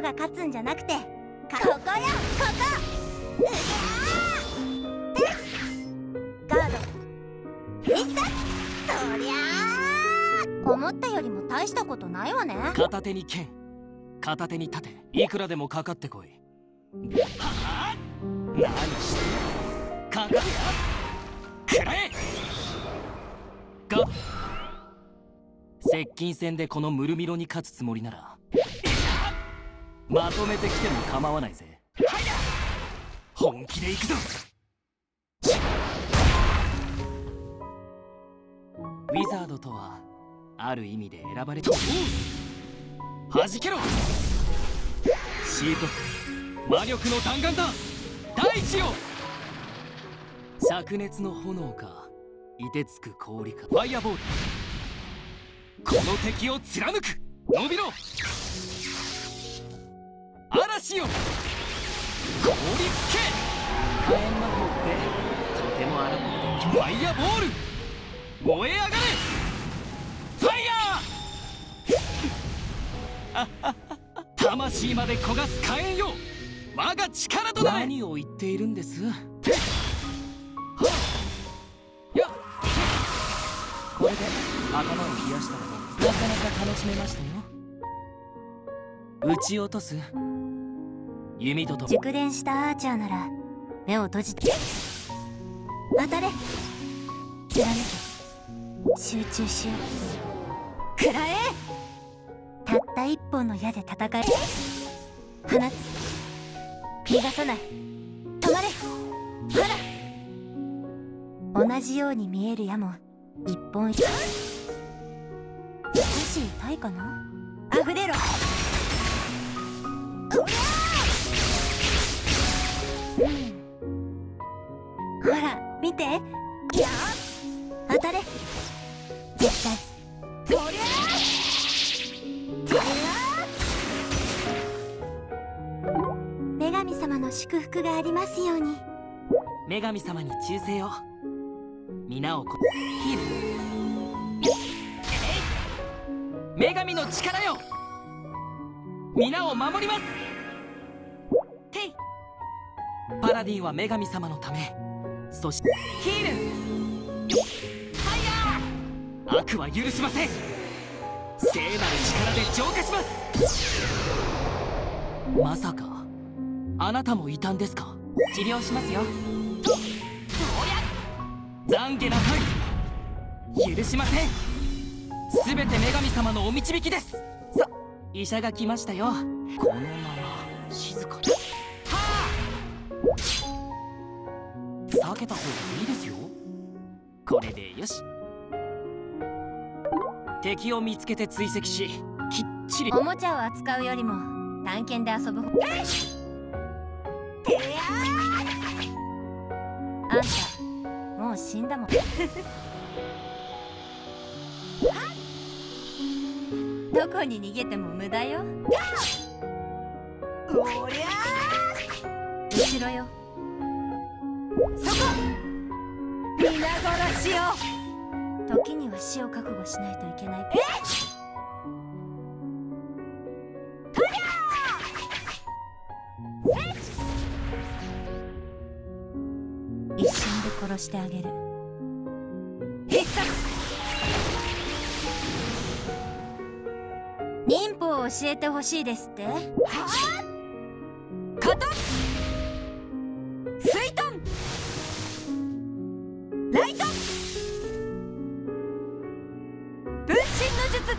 が勝つんじゃなくてここよここうりゃーガード必殺そりゃ思ったよりも大したことないわね。片手に剣片手に盾いくらでもかかってこい。はあ何してかかれや！くらえガード接近戦でこのムルミロに勝つつもりならまとめてきても構わないぜ。本気で行くぞ。ウィザードとはある意味で選ばれた。弾けろ。シート魔力の弾丸だ。大地よ。灼熱の炎か。凍てつく氷か。ファイアボール。この敵を貫く。伸びろ。嵐よ凍りつけ。火炎魔法ってとても荒くてファイアボール。燃え上がれ。ファイヤー。魂まで焦がす火炎よ。我が力となれ。何を言っているんです？これで頭を冷やしたらなかなか楽しめましたよ。撃ち落とす弓とと熟練したアーチャーなら目を閉じて当たれ。貫け。集中しよう。食らえ。たった一本の矢で戦え。放つ。逃がさない。止まれ。ほら同じように見える矢も一本。一本少し痛いかな？溢れろほら見て。や当たれ。絶対。そりゃ女神様の祝福がありますように。女神様に忠誠を。皆をこヒール。女神の力よ。皆を守ります。パラディンは女神様のためそしてヒールファイヤー悪は許しません!聖なる力で浄化します!まさかあなたも異端ですか?治療しますよ.懺悔なさい!許しません!全て女神様のお導きです!さ医者が来ましたよ.このまま静かに避けた方がいいですよ。これでよし。敵を見つけて追跡しきっちり。おもちゃを扱うよりも探検で遊ぶ方。あんたもう死んだもん。どこに逃げても無駄よ。おりゃ後ろよそこ皆殺しよ時には死を覚悟しないといけない。え？とりゃ一瞬で殺してあげる。必殺。教えてほしいですって。はあ？水遁ライト分身の術